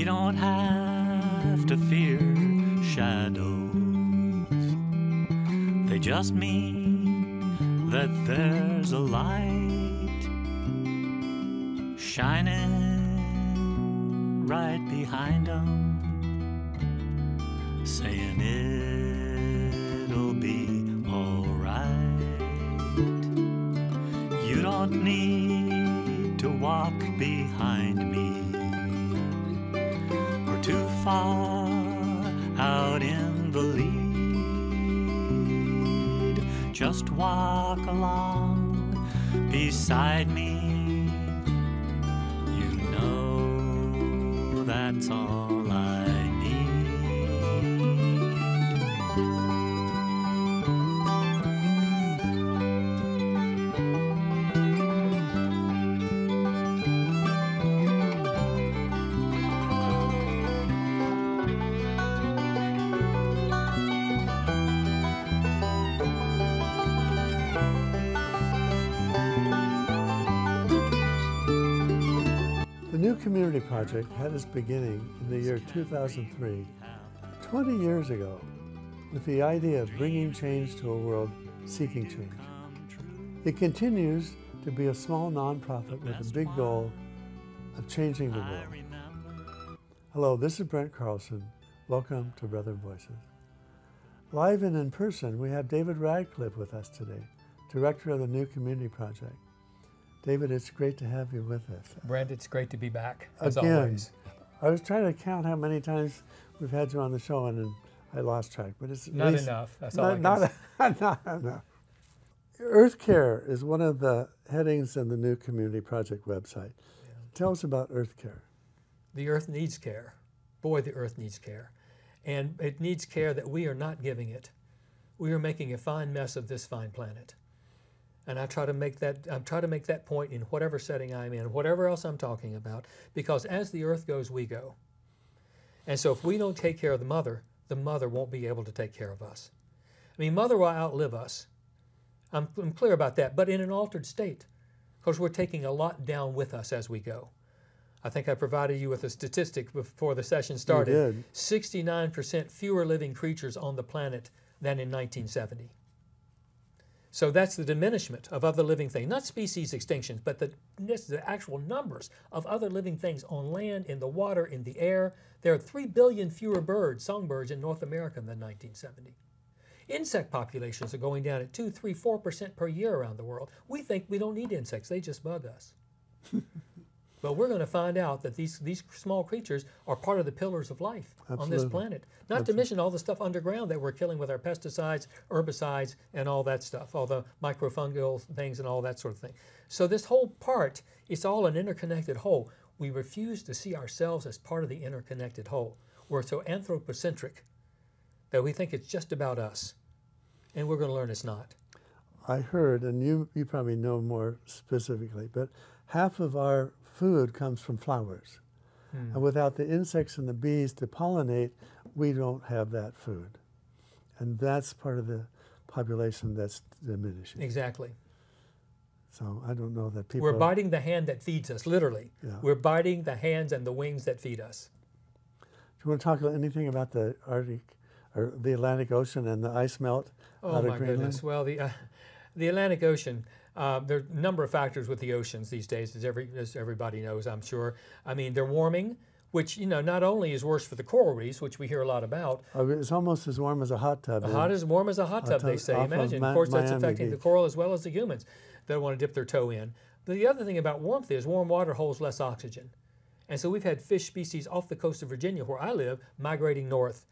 We don't have to fear shadows. They just mean that there's a light shining right behind them, saying it'll far out in the lead. Just walk along beside me. You know that's all Project had its beginning in the year 2003, 20 years ago, with the idea of bringing change to a world seeking change. It continues to be a small nonprofit with a big goal of changing the world. Hello, this is Brent Carlson. Welcome to Brethren Voices. Live and in person, we have David Radcliff with us today, Director of the New Community Project. David, it's great to have you with us. Brent, it's great to be back, as Again, always. I was trying to count how many times we've had you on the show, and I lost track. But it's Not least- enough. That's all Not, can not, not enough. Earth Care is one of the headings in the new Community Project website. Tell us about Earth Care. The earth needs care. Boy, the earth needs care. And it needs care that we are not giving it. We are making a fine mess of this fine planet. And I try to make that I try to make that point in whatever setting I'm in, whatever else I'm talking about, because as the earth goes, we go. And so if we don't take care of the mother, the mother won't be able to take care of us. I mean, mother will outlive us. I'm, I'm clear about that, but in an altered state, because we're taking a lot down with us as we go. I think I provided you with a statistic before the session started. did. 69% fewer living creatures on the planet than in 1970. So that's the diminishment of other living things, not species extinctions, but the, the actual numbers of other living things on land, in the water, in the air. There are 3 billion fewer birds, songbirds, in North America than 1970. Insect populations are going down at 2, 3, 4% per year around the world. We think we don't need insects, they just bug us. but we're going to find out that these, these small creatures are part of the pillars of life on this planet. Not to mention all the stuff underground that we're killing with our pesticides, herbicides, and all that stuff, all the microfungal things and all that sort of thing. So this whole part, it's all an interconnected whole. We refuse to see ourselves as part of the interconnected whole. We're so anthropocentric that we think it's just about us. And we're going to learn it's not. I heard, and you, you probably know more specifically, but half of our food comes from flowers. Hmm. And without the insects and the bees to pollinate, we don't have that food. And that's part of the population that's diminishing. Exactly. So I don't know that people. We're biting the hand that feeds us, literally. Yeah. We're biting the hands and the wings that feed us. Do you want to talk about anything about the Arctic or the Atlantic Ocean and the ice melt Oh out my of Greenland? goodness! Well, the uh, the Atlantic Ocean. Uh, there are a number of factors with the oceans these days, as every as everybody knows, I'm sure. I mean, they're warming, which you know not only is worse for the coral reefs, which we hear a lot about. Oh, it's almost as warm as a hot tub. Hot as warm as a hot tub, they say. off of Imagine. Of course, that's Miami affecting the coral as well as the humans that want to dip their toe in. But the other thing about warmth is warm water holds less oxygen. And so we've had fish species off the coast of Virginia, where I live, migrating north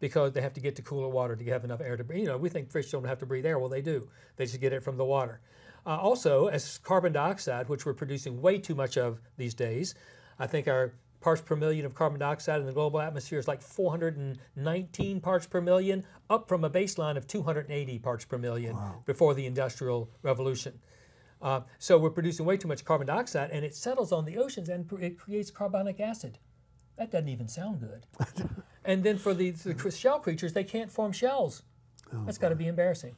because they have to get to cooler water to have enough air to breathe. You know, we think fish don't have to breathe air. Well, they do. They just get it from the water. Uh, also, as carbon dioxide, which we're producing way too much of these days, I think our parts per million of carbon dioxide in the global atmosphere is like 419 parts per million, up from a baseline of 280 parts per million before the Industrial Revolution. Uh, so we're producing way too much carbon dioxide, and it settles on the oceans and pr- it creates carbonic acid. That doesn't even sound good. and then for the, the shell creatures, they can't form shells. That's got to be embarrassing.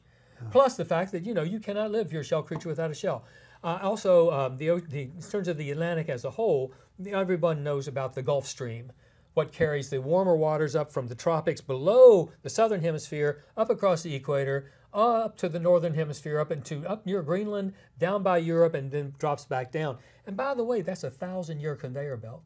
Plus the fact that you know you cannot live a shell creature without a shell. Uh, also, um, the, the in terms of the Atlantic as a whole, everyone knows about the Gulf Stream. what carries the warmer waters up from the tropics below the southern hemisphere, up across the equator, up to the northern hemisphere, up into up near Greenland, down by Europe, and then drops back down. And by the way, that's a thousand year conveyor belt.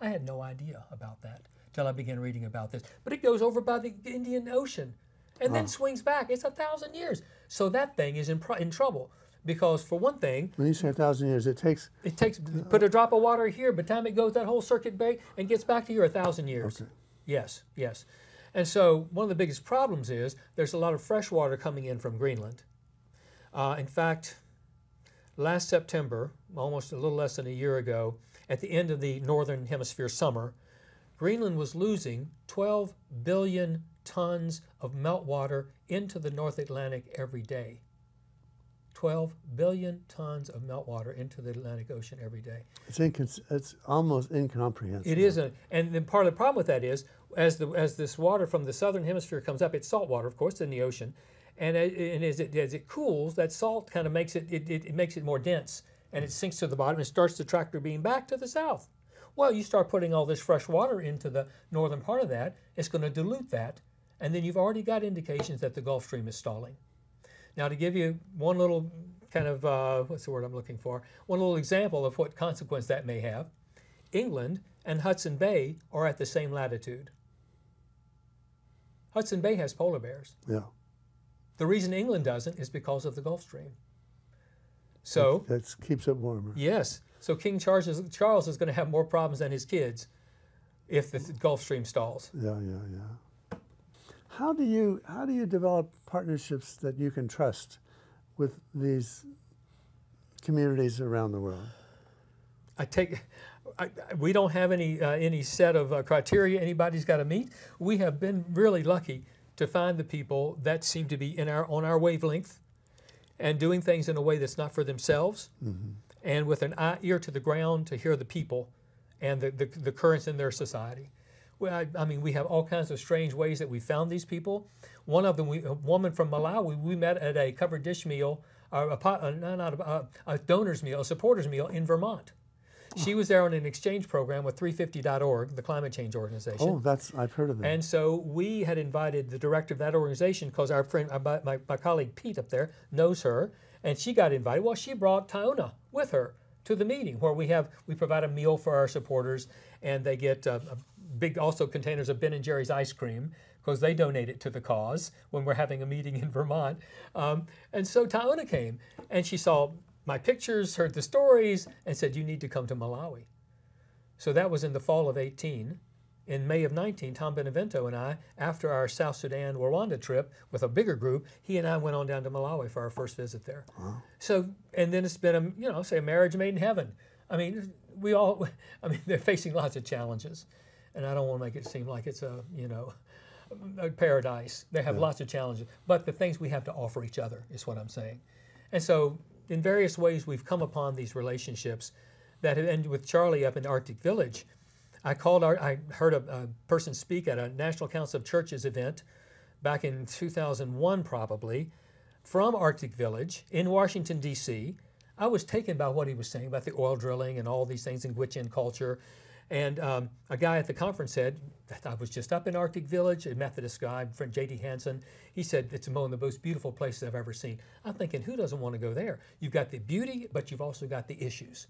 I had no idea about that till I began reading about this. But it goes over by the Indian Ocean and then swings back. It's a thousand years. So that thing is in, pro- in trouble because, for one thing, When you say a thousand years, it takes. it takes put a drop of water here. By the time it goes that whole circuit break and gets back to here, a thousand years. Yes, yes. And so one of the biggest problems is there's a lot of fresh water coming in from Greenland. Uh, in fact, last September, almost a little less than a year ago, at the end of the northern hemisphere summer, Greenland was losing 12 billion tons of meltwater into the North Atlantic every day. 12 billion tons of meltwater into the Atlantic Ocean every day. It's, incons- it's almost incomprehensible. It is a, and then part of the problem with that is as the as this water from the southern hemisphere comes up, it's salt water, of course, in the ocean, and, uh, and as it as it cools, that salt kind of makes it it, it it makes it more dense, and it sinks to the bottom and starts the tractor beam back to the south. Well, you start putting all this fresh water into the northern part of that, it's going to dilute that, and then you've already got indications that the Gulf Stream is stalling. Now, to give you one little kind of uh, what's the word I'm looking for, one little example of what consequence that may have, England and Hudson Bay are at the same latitude. Hudson Bay has polar bears. Yeah. The reason England doesn't is because of the Gulf Stream. So, That keeps it warmer. yes, so King Charles is, Charles is going to have more problems than his kids if the Gulf Stream stalls. Yeah, yeah, yeah. How do you how do you develop partnerships that you can trust with these communities around the world? I take. I, we don't have any uh, any set of uh, criteria anybody's got to meet. We have been really lucky to find the people that seem to be in our on our wavelength, and doing things in a way that's not for themselves, and with an eye, ear to the ground to hear the people, and the the, the currents in their society. Well, I, I mean, we have all kinds of strange ways that we found these people. One of them, we, a woman from Malawi, we met at a covered dish meal, uh, a, pot, uh, no, not a, a, a donor's meal, a supporter's meal in Vermont. She was there on an exchange program with 350.org, the climate change organization. Oh, that's I've heard of that. And so we had invited the director of that organization because our friend, uh, my, my, my colleague Pete up there knows her, and she got invited. Well, she brought Taona with her to the meeting where we have we provide a meal for our supporters, and they get uh, a big also containers of Ben and Jerry's ice cream because they donate it to the cause when we're having a meeting in Vermont. Um, and so Taona came, and she saw my pictures, heard the stories, and said, "You need to come to Malawi." So that was in the fall of 18. In May of 19, Tom Benevento and I, after our South Sudan Rwanda trip with a bigger group, he and I went on down to Malawi for our first visit there. So, and then it's been a, you know, say a marriage made in heaven. I mean, we all, I mean, they're facing lots of challenges. And I don't want to make it seem like it's a, you know, a paradise. They have lots of challenges. But the things we have to offer each other is what I'm saying. And so, in various ways, we've come upon these relationships that have ended with Charlie up in Arctic Village. I called our, I heard a, a person speak at a National Council of Churches event back in 2001, probably, from Arctic Village in Washington, D.C. I was taken by what he was saying about the oil drilling and all these things in Gwich'in culture. And um, a guy at the conference said, I was just up in Arctic Village, a Methodist guy, friend J.D. Hansen. He said, it's among the most beautiful places I've ever seen. I'm thinking, who doesn't want to go there? You've got the beauty, but you've also got the issues.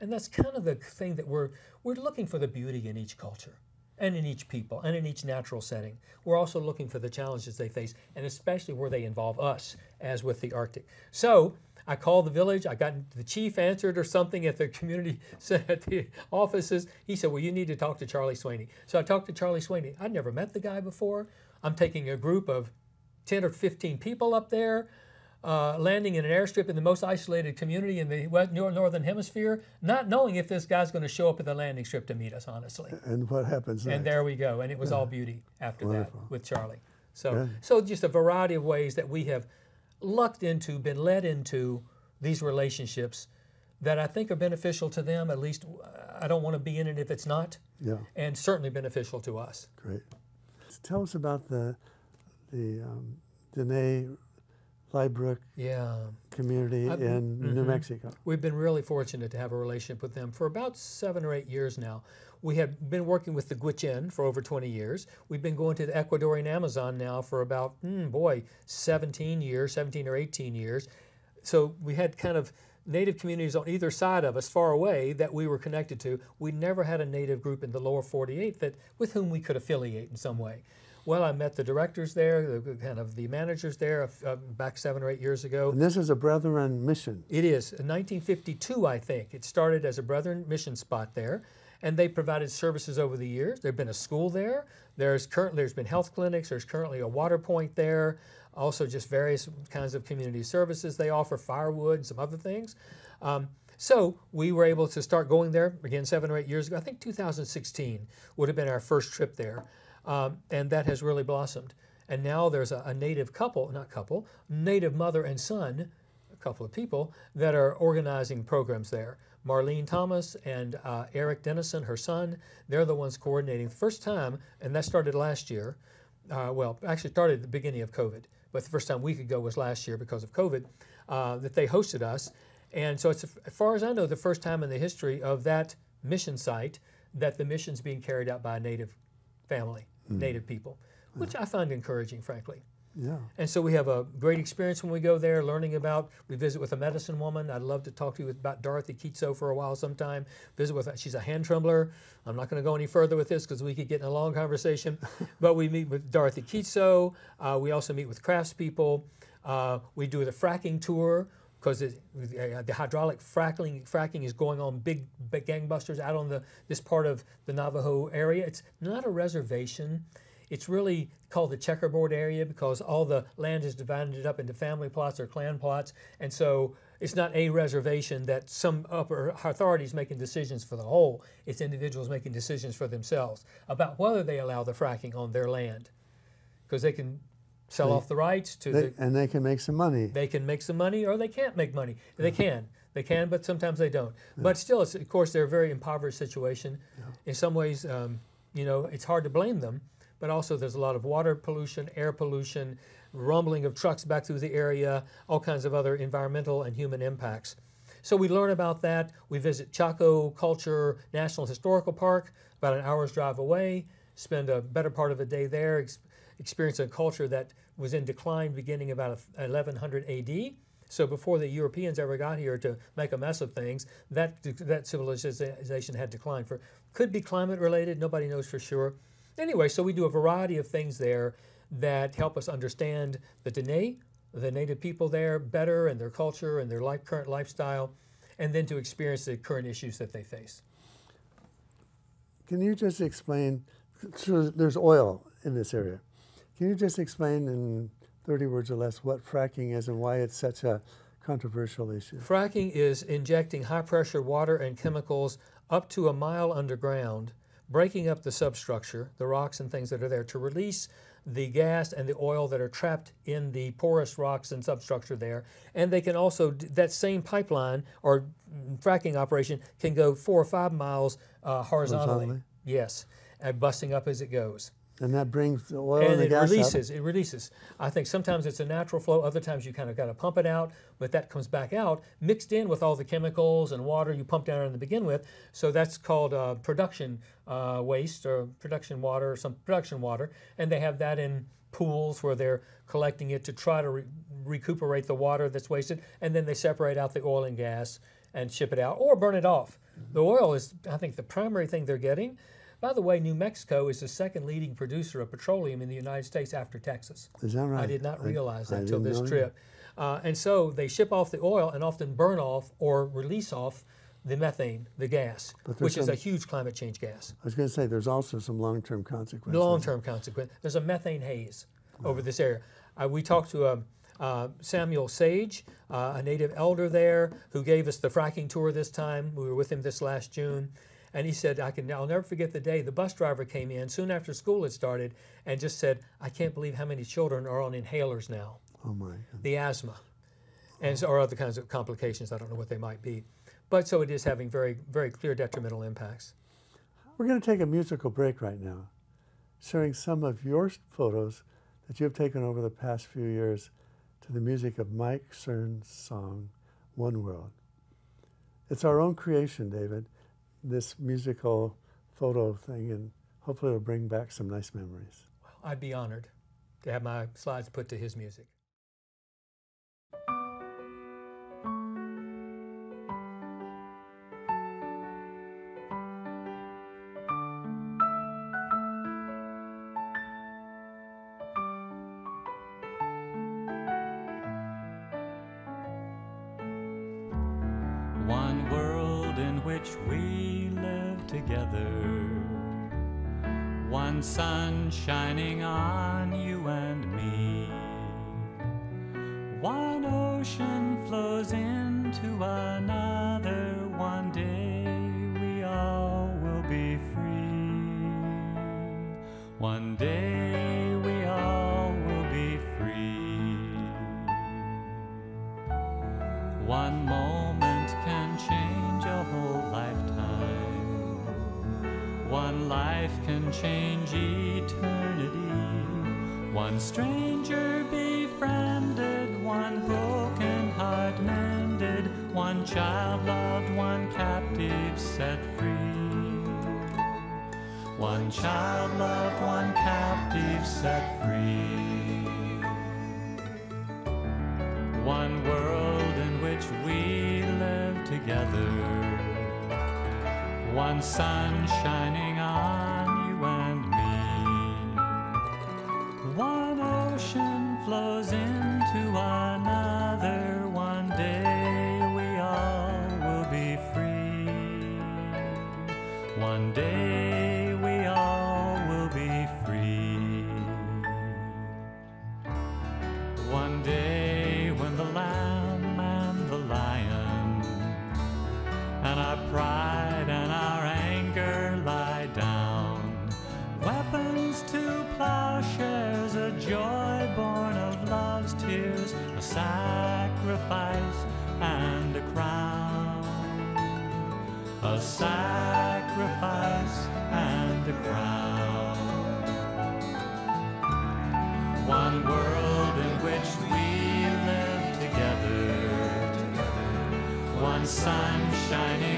And that's kind of the thing that we're, we're looking for the beauty in each culture and in each people and in each natural setting. We're also looking for the challenges they face, and especially where they involve us, as with the Arctic. So I called the village. I got the chief answered or something at the community at the offices. He said, "Well, you need to talk to Charlie Swaney." So I talked to Charlie Swaney. I'd never met the guy before. I'm taking a group of 10 or 15 people up there, uh, landing in an airstrip in the most isolated community in the west, northern hemisphere, not knowing if this guy's going to show up at the landing strip to meet us, honestly. and what happens next? And there we go. And it was all beauty after Wonderful. that with Charlie. So, Good. so just a variety of ways that we have lucked into, been led into these relationships that I think are beneficial to them. At least uh, I don't want to be in it if it's not, yeah, and certainly beneficial to us. great. Tell us about the the um, Dene Lybrook Yeah. Community I've- in New mhm. Mexico. We've been really fortunate to have a relationship with them for about seven or eight years now. We have been working with the Gwich'in for over 20 years. We've been going to the Ecuadorian Amazon now for about, mm, boy, 17 years, 17 or 18 years. So we had kind of native communities on either side of us, far away, that we were connected to. We never had a native group in the lower 48 that with whom we could affiliate in some way. Well, I met the directors there, the kind of the managers there uh, back seven or eight years ago. And this is a Brethren mission. It is. In 1952, I think. It started as a Brethren mission spot there, and they provided services over the years. There's been a school there. There's current, there's been health clinics. There's currently a water point there. Also, just various kinds of community services they offer, firewood, and some other things. Um, so we were able to start going there again seven or eight years ago. I think 2016 would have been our first trip there, um, and that has really blossomed. And now there's a, a native couple, not couple, native mother and son a couple of people that are organizing programs there. Marlene Thomas and uh, Eric Dennison, her son, they're the ones coordinating. First time, and that started last year. Uh, well, actually started at the beginning of COVID, but the first time we could go was last year because of COVID. Uh, that they hosted us, and so it's as far as I know the first time in the history of that mission site that the mission's being carried out by a native family, native people, which I find encouraging, frankly. Yeah. And so we have a great experience when we go there, learning about. We visit with a medicine woman. I'd love to talk to you about Dorothy Kitso for a while sometime. Visit with she's a hand trembler. I'm not going to go any further with this because we could get in a long conversation. but we meet with Dorothy Kitso. Uh, we also meet with craftspeople. Uh, we do the fracking tour because uh, the hydraulic fracking fracking is going on big, big gangbusters out on the this part of the Navajo area. It's not a reservation. It's really called the checkerboard area because all the land is divided up into family plots or clan plots, and so it's not a reservation that some upper authorities making decisions for the whole. It's individuals making decisions for themselves about whether they allow the fracking on their land, because they can sell They- off the rights to They, the and they can make some money. they can make some money or they can't make money. They can. They can, but sometimes they don't. But still, it's, of course, they're a very impoverished situation. In some ways, um, you know, it's hard to blame them. But also, there's a lot of water pollution, air pollution, rumbling of trucks back through the area, all kinds of other environmental and human impacts. So we learn about that. We visit Chaco Culture National Historical Park, about an hour's drive away. Spend a better part of a day there, ex- experience a culture that was in decline beginning about 1100 AD. So before the Europeans ever got here to make a mess of things, that that civilization had declined. For could be climate related. Nobody knows for sure. Anyway, so we do a variety of things there that help us understand the Dene, the native people there better and their culture and their life, current lifestyle, and then to experience the current issues that they face. Can you just explain? So there's oil in this area. Can you just explain in 30 words or less what fracking is and why it's such a controversial issue? Fracking is injecting high pressure water and chemicals up to a mile underground, breaking up the substructure, the rocks and things that are there, to release the gas and the oil that are trapped in the porous rocks and substructure there. And they can also, that same pipeline or fracking operation can go four or five miles uh, horizontally. Horizontally? Yes, and busting up as it goes And that brings the oil and, and the it gas up. releases. It releases. I think sometimes it's a natural flow. Other times you kind of got to pump it out, but that comes back out mixed in with all the chemicals and water you pumped down in the begin with. So that's called uh, production uh, waste or production water or some production water, and they have that in pools where they're collecting it to try to re- recuperate the water that's wasted, and then they separate out the oil and gas and ship it out or burn it off. The oil is, I think, the primary thing they're getting. By the way, New Mexico is the second leading producer of petroleum in the United States after Texas. Is that right? I did not realize I that until this trip. Uh, and so they ship off the oil and often burn off or release off the methane, the gas, which is a huge climate change gas. I was going to say there's also some long-term consequences. Long-term consequence. There's a methane haze over this area. Uh, we talked to um, uh, Samuel Sage, uh, a native elder there, who gave us the fracking tour this time. We were with him this last June, and he said, "I can. I'll never forget the day the bus driver came in soon after school had started and just said, I can't believe how many children are on inhalers now." Oh my. God. the asthma, and so, or other kinds of complications. I don't know what they might be, but so it is having very, very clear detrimental impacts. We're going to take a musical break right now, sharing some of your photos that you've taken over the past few years to the music of Mike Stern's song, One World. It's our own creation, David, this musical photo thing, and hopefully it'll bring back some nice memories. Well I'd be honored to have my slides put to his music. One life can change eternity. One stranger befriended, one broken heart mended, one child loved, one captive set free. One child loved, one captive set free. One world in which we live together. One sun shining sun shining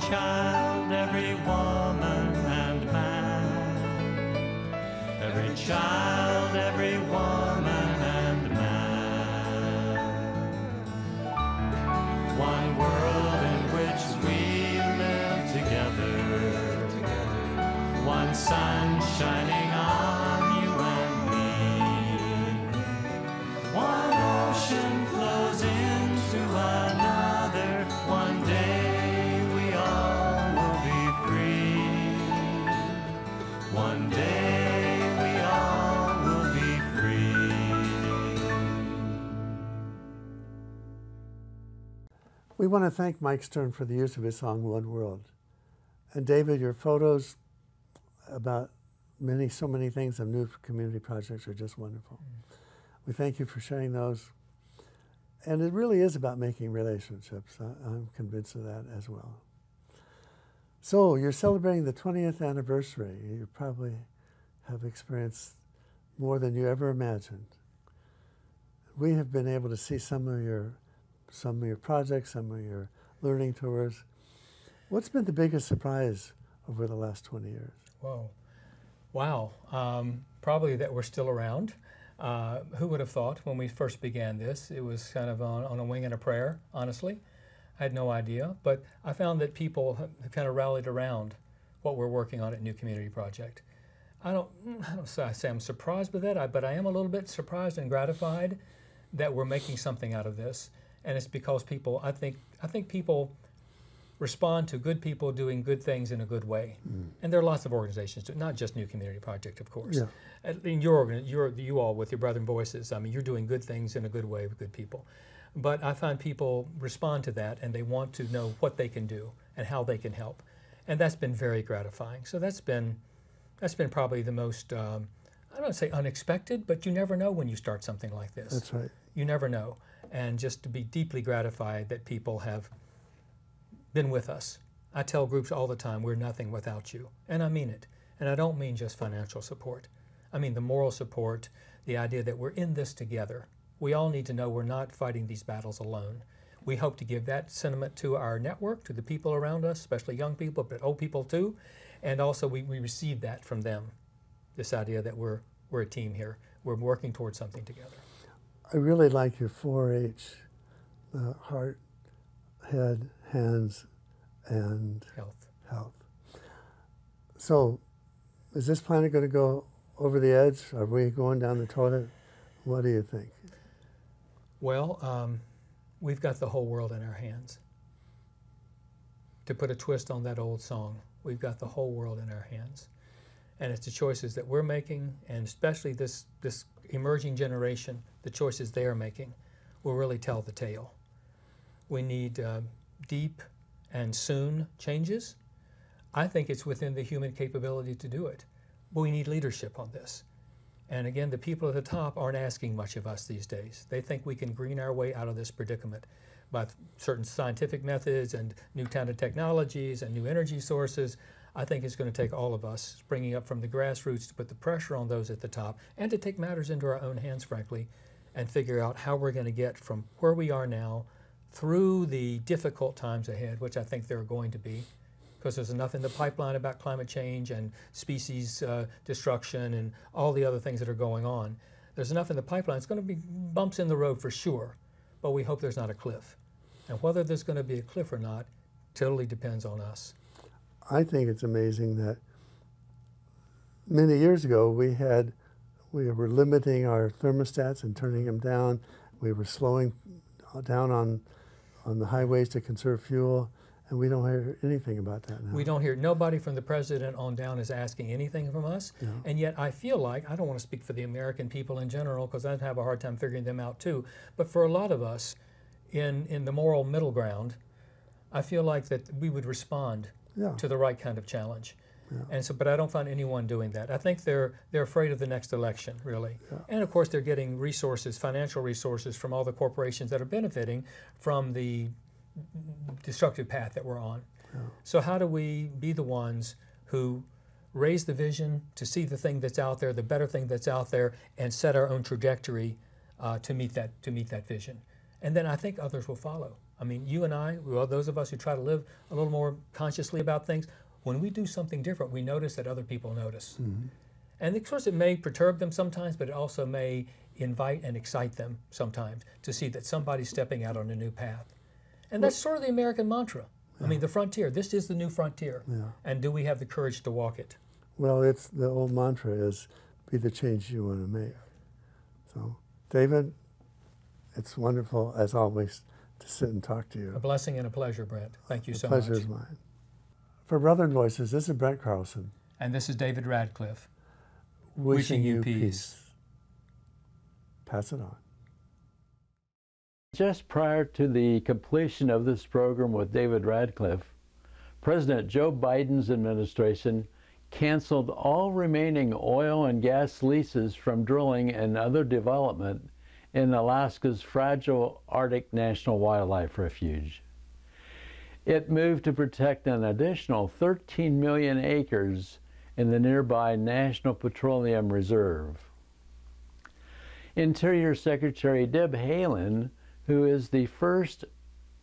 child, every woman and man. Every child, every woman and man. One world in which we live together. Together, one sun shining One day we all will be free. We want to thank Mike Stern for the use of his song One World. And David, your photos about many, so many things of new community projects are just wonderful. Mm. We thank you for sharing those. And it really is about making relationships. I, I'm convinced of that as well. So you're celebrating the 20th anniversary. You probably have experienced more than you ever imagined. We have been able to see some of your some of your projects, some of your learning tours. What's been the biggest surprise over the last 20 years? Whoa. Wow. Um, probably that we're still around. Uh, who would have thought when we first began this? It was kind of on, on a wing and a prayer, honestly. I had no idea. But I found that people have kind of rallied around what we're working on at New Community Project. I don't, mm, I don't say, I say I'm surprised by that, I, but I am a little bit surprised and gratified that we're making something out of this. And it's because people, I think, I think people respond to good people doing good things in a good way. Mm. And there are lots of organizations, not just New Community Project, of course. Yeah. In your your, you all with your Brethren Voices, I mean, you're doing good things in a good way with good people. But I find people respond to that and they want to know what they can do and how they can help. And that's been very gratifying. So that's been, that's been probably the most, um, I don't want to say unexpected, but you never know when you start something like this. That's right. You never know. And just to be deeply gratified that people have been with us. I tell groups all the time, we're nothing without you. And I mean it. And I don't mean just financial support. I mean the moral support, the idea that we're in this together. We all need to know we're not fighting these battles alone. We hope to give that sentiment to our network, to the people around us, especially young people, but old people too. And also, we, we receive that from them this idea that we're, we're a team here. We're working towards something together. I really like your 4-H, uh, heart, head, hands, and Health. health. So, is this planet going to go over the edge? Are we going down the toilet? What do you think? Well, um, we've got the whole world in our hands. To put a twist on that old song, we've got the whole world in our hands. And it's the choices that we're making, and especially this, this emerging generation, the choices they are making, will really tell the tale. We need uh, deep and soon changes. I think it's within the human capability to do it. But we need leadership on this. And again, the people at the top aren't asking much of us these days. They think we can green our way out of this predicament by certain scientific methods and new kind of technologies and new energy sources. I think it's going to take all of us springing up from the grassroots to put the pressure on those at the top and to take matters into our own hands, frankly, and figure out how we're going to get from where we are now through the difficult times ahead, which I think there are going to be because there's enough in the pipeline about climate change and species uh, destruction and all the other things that are going on. There's enough in the pipeline. It's going to be bumps in the road for sure, but we hope there's not a cliff. And whether there's going to be a cliff or not totally depends on us. I think it's amazing that many years ago we had we were limiting our thermostats and turning them down. We were slowing down on on the highways to conserve fuel, and we don't hear anything about that now. We don't hear nobody from the president on down is asking anything from us. Yeah. And yet I feel like I don't want to speak for the American people in general because I'd have a hard time figuring them out too. But for a lot of us in in the moral middle ground, I feel like that we would respond Yeah. to the right kind of challenge. And so, but I don't find anyone doing that. I think they're they're afraid of the next election, really. And of course, they're getting resources, financial resources, from all the corporations that are benefiting from the destructive path that we're on. So, how do we be the ones who raise the vision to see the thing that's out there, the better thing that's out there, and set our own trajectory uh, to meet that to meet that vision? And then I think others will follow. I mean, you and I, well, those of us who try to live a little more consciously about things, when we do something different, we notice that other people notice. And of course, it may perturb them sometimes, but it also may invite and excite them sometimes to see that somebody's stepping out on a new path. And that's sort of the American mantra. I mean, the frontier. This is the new frontier. Yeah. And do we have the courage to walk it? Well, it's the old mantra is be the change you want to make. So, David, it's wonderful as always to sit and talk to you. A blessing and a pleasure, Brent. Thank you The so pleasure much. is mine. For Brethren Voices, this is Brent Carlson And this is David Radcliff. wishing, Wishing you you peace. peace. Pass it on. Just prior to the completion of this program with David Radcliff, President Joe Biden's administration canceled all remaining oil and gas leases from drilling and other development in Alaska's fragile Arctic National Wildlife Refuge. It moved to protect an additional 13 million acres in the nearby National Petroleum Reserve. Interior Secretary Deb Haaland, who is the first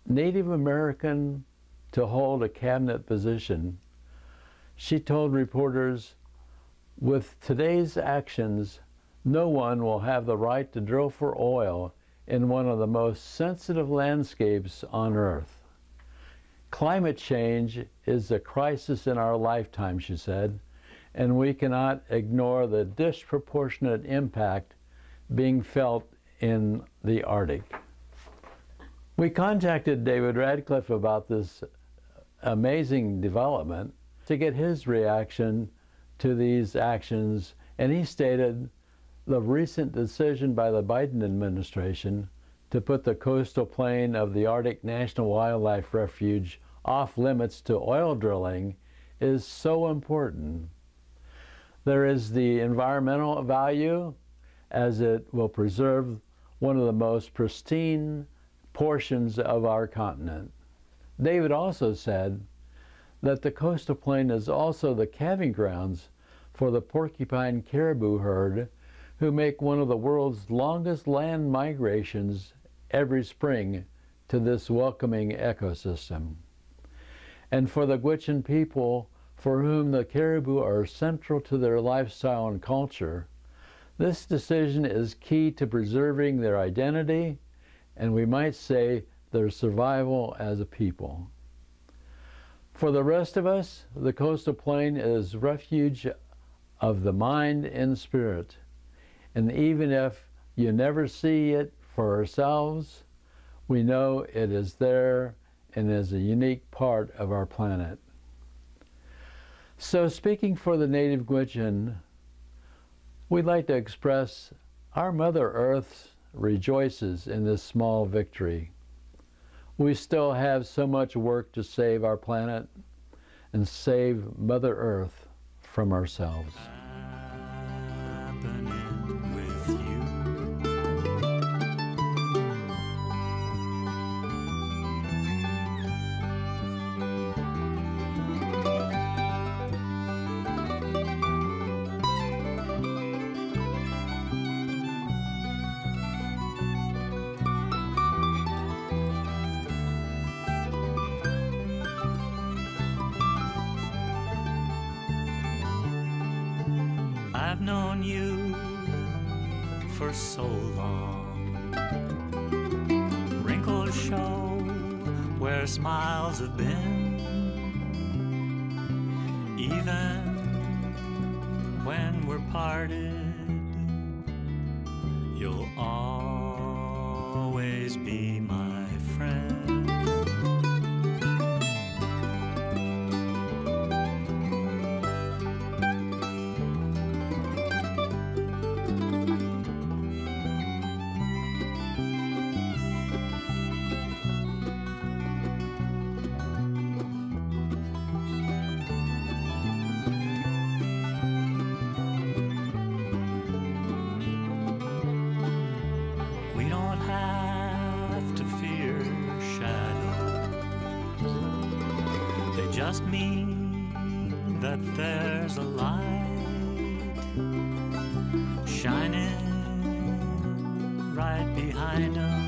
Native American to hold a cabinet position, she told reporters, with today's actions, no one will have the right to drill for oil in one of the most sensitive landscapes on Earth. Climate change is a crisis in our lifetime, she said, and we cannot ignore the disproportionate impact being felt in the Arctic. We contacted David Radcliff about this amazing development to get his reaction to these actions. And he stated the recent decision by the Biden administration to put the coastal plain of the Arctic National Wildlife Refuge off limits to oil drilling is so important. There is the environmental value as it will preserve one of the most pristine portions of our continent. David also said that the coastal plain is also the calving grounds for the porcupine caribou herd who make one of the world's longest land migrations every spring to this welcoming ecosystem. And for the Gwich'in people, for whom the caribou are central to their lifestyle and culture, this decision is key to preserving their identity and we might say their survival as a people. For the rest of us, the coastal plain is refuge of the mind and spirit. And even if you never see it for ourselves, we know it is there and is a unique part of our planet. So, speaking for the native Gwich'in, we'd like to express our Mother Earth rejoices in this small victory. We still have so much work to save our planet and save Mother Earth from ourselves. I've known you for so long. Wrinkles show where smiles have been. Even when we're parted, behind us,